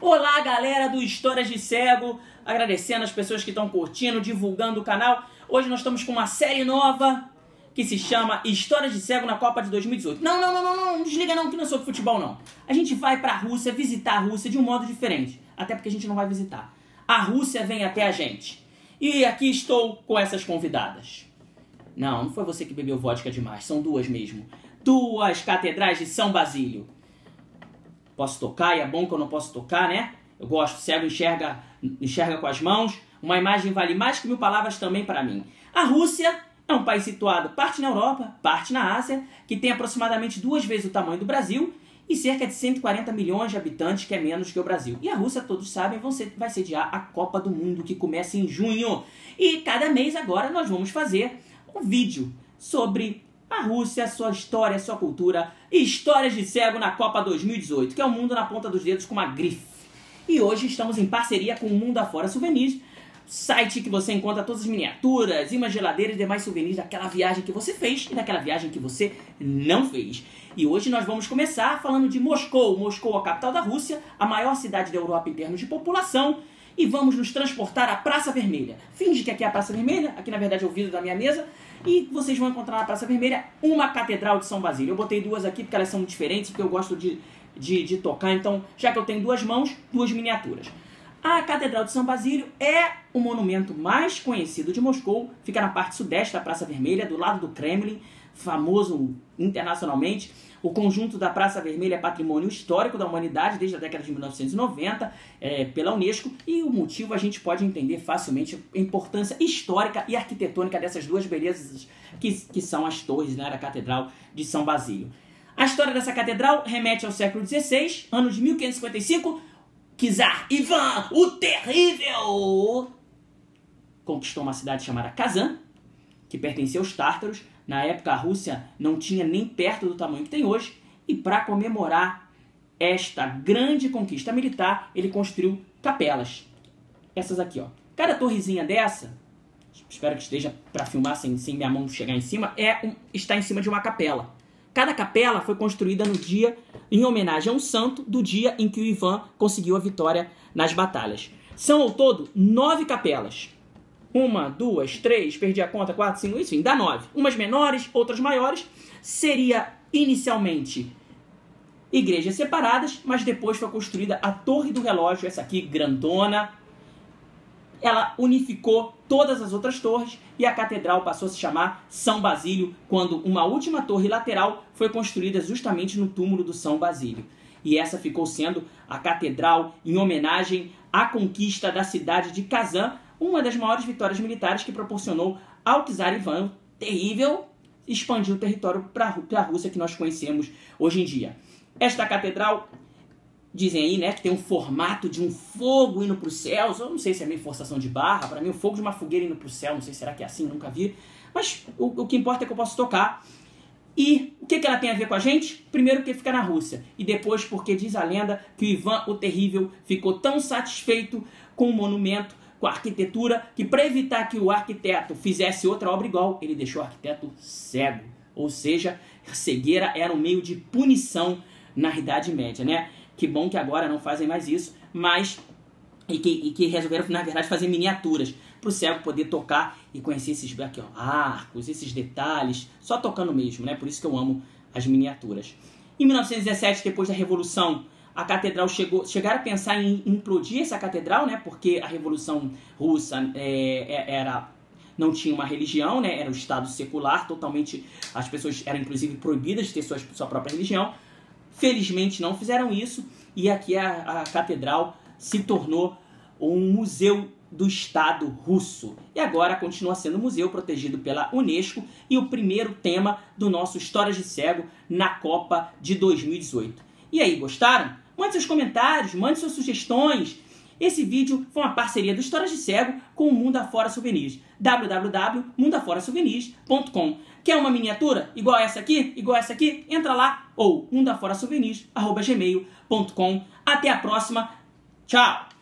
Olá, galera do Histórias de Cego, agradecendo as pessoas que estão curtindo, divulgando o canal. Hoje nós estamos com uma série nova que se chama Histórias de Cego na Copa de 2018. Não, não, não, não, não, não desliga não, que não é sobre futebol não. A gente vai para a Rússia visitar a Rússia de um modo diferente, até porque a gente não vai visitar. A Rússia vem até a gente. E aqui estou com essas convidadas. Não, não foi você que bebeu vodka demais, são duas mesmo. Duas catedrais de São Basílio. Posso tocar e é bom que eu não posso tocar, né? Eu gosto, cego enxerga, enxerga com as mãos. Uma imagem vale mais que mil palavras também para mim. A Rússia é um país situado parte na Europa, parte na Ásia, que tem aproximadamente duas vezes o tamanho do Brasil e cerca de 140 milhões de habitantes, que é menos que o Brasil. E a Rússia, todos sabem, vai sediar a Copa do Mundo, que começa em junho. E cada mês agora nós vamos fazer um vídeo sobre a Rússia, sua história, sua cultura, histórias de cego na Copa 2018, que é o mundo na ponta dos dedos com uma grife. E hoje estamos em parceria com o Mundo Afora Souvenirs, site que você encontra todas as miniaturas, imãs geladeiras e demais souvenirs daquela viagem que você fez e daquela viagem que você não fez. E hoje nós vamos começar falando de Moscou. Moscou, a capital da Rússia, a maior cidade da Europa em termos de população, e vamos nos transportar à Praça Vermelha. Finge que aqui é a Praça Vermelha, aqui na verdade é o vidro da minha mesa, e vocês vão encontrar na Praça Vermelha uma Catedral de São Basílio. Eu botei duas aqui porque elas são diferentes, porque eu gosto de, de, de tocar, então já que eu tenho duas mãos, duas miniaturas. A Catedral de São Basílio é o monumento mais conhecido de Moscou, fica na parte sudeste da Praça Vermelha, do lado do Kremlin, famoso internacionalmente. O conjunto da Praça Vermelha é patrimônio histórico da humanidade desde a década de 1990 é, pela Unesco e o motivo a gente pode entender facilmente a importância histórica e arquitetônica dessas duas belezas que, que são as torres né, da Catedral de São Basílio. A história dessa catedral remete ao século XVI, ano de 1555, Kizar Ivan o Terrível conquistou uma cidade chamada Kazan, que pertencia aos tártaros. Na época, a Rússia não tinha nem perto do tamanho que tem hoje. E para comemorar esta grande conquista militar, ele construiu capelas. Essas aqui, ó. Cada torrezinha dessa, espero que esteja para filmar sem, sem minha mão chegar em cima, é um, está em cima de uma capela. Cada capela foi construída no dia em homenagem a um santo do dia em que o Ivan conseguiu a vitória nas batalhas. São ao todo nove capelas. Uma, duas, três, perdi a conta, quatro, cinco, enfim, dá nove. Umas menores, outras maiores. Seria inicialmente igrejas separadas, mas depois foi construída a Torre do Relógio, essa aqui grandona, ela unificou todas as outras torres e a catedral passou a se chamar São Basílio, quando uma última torre lateral foi construída justamente no túmulo do São Basílio. E essa ficou sendo a catedral em homenagem à conquista da cidade de Kazan, uma das maiores vitórias militares que proporcionou ao czar Ivan terrível expandir o território para a Rússia que nós conhecemos hoje em dia. Esta catedral dizem aí, né, que tem um formato de um fogo indo para os céus. Eu não sei se é meio forçação de barra. Para mim, o fogo de uma fogueira indo para o céu. Não sei se será que é assim, nunca vi. Mas o, o que importa é que eu posso tocar. E o que, que ela tem a ver com a gente? Primeiro, que fica na Rússia. E depois, porque diz a lenda que o Ivan o Terrível ficou tão satisfeito com o monumento, com a arquitetura, que para evitar que o arquiteto fizesse outra obra igual, ele deixou o arquiteto cego. Ou seja, cegueira era um meio de punição na Idade Média, né? Que bom que agora não fazem mais isso, mas e que, e que resolveram, na verdade, fazer miniaturas para o cego poder tocar e conhecer esses aqui, ó, arcos, esses detalhes, só tocando mesmo, né? Por isso que eu amo as miniaturas. Em 1917, depois da Revolução, a catedral chegou, chegaram a pensar em implodir essa catedral, né? Porque a Revolução Russa é, é era não tinha uma religião, né? Era um Estado secular, totalmente. As pessoas eram inclusive proibidas de ter sua, sua própria religião. Felizmente não fizeram isso e aqui a, a catedral se tornou um museu do Estado russo. E agora continua sendo museu protegido pela Unesco e o primeiro tema do nosso Histórias de Cego na Copa de 2018. E aí, gostaram? Mande seus comentários, mande suas sugestões. Esse vídeo foi uma parceria do Histórias de Cego com o Mundo Afora Souvenirs. www.mundaforasouvenirs.com Quer uma miniatura igual essa aqui? Igual essa aqui? Entra lá ou mundaforasouvenirs.gmail.com Até a próxima. Tchau!